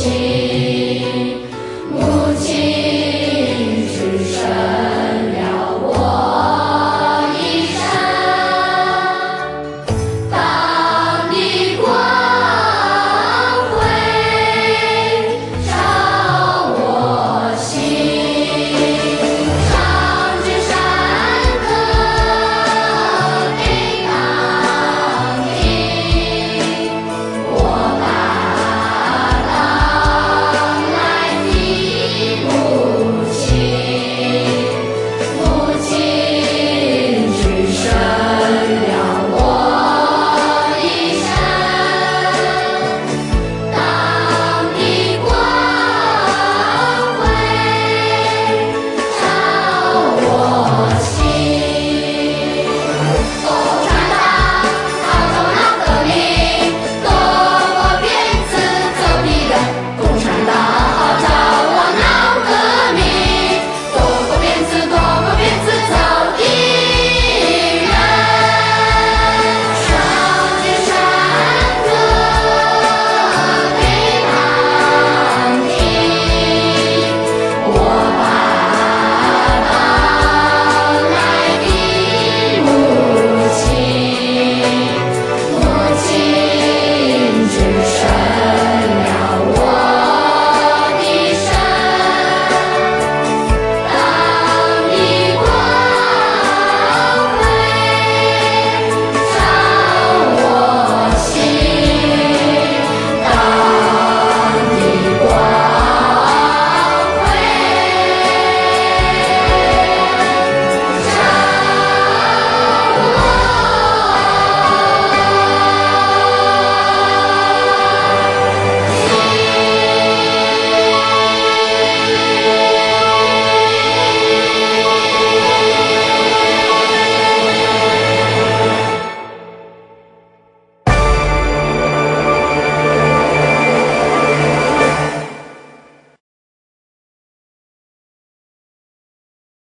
change.